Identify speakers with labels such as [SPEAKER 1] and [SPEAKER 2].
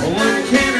[SPEAKER 1] One can